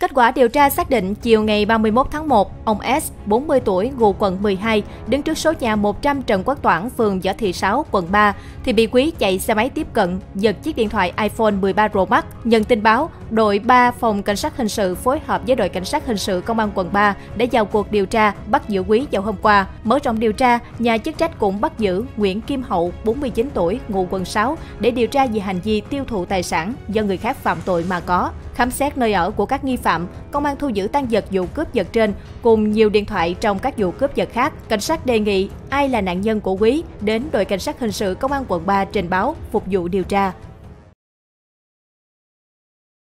Kết quả điều tra xác định chiều ngày 31 tháng 1, ông S, 40 tuổi, ngụ quận 12, đứng trước số nhà 100 Trần Quốc Toản, phường Võ Thị 6, quận 3, thì bị Quý chạy xe máy tiếp cận, giật chiếc điện thoại iPhone 13 Pro Max. Nhận tin báo, đội 3 phòng cảnh sát hình sự phối hợp với đội cảnh sát hình sự công an quận 3 để vào cuộc điều tra, bắt giữ Quý vào hôm qua. Mở rộng điều tra, nhà chức trách cũng bắt giữ Nguyễn Kim Hậu, 49 tuổi, ngụ quận 6 để điều tra về hành vi tiêu thụ tài sản do người khác phạm tội mà có. Khám xét nơi ở của các nghi phạm, công an thu giữ tăng vật vụ cướp giật trên cùng nhiều điện thoại trong các vụ cướp giật khác. Cảnh sát đề nghị ai là nạn nhân của Quý đến đội cảnh sát hình sự công an quận 3 trình báo phục vụ điều tra.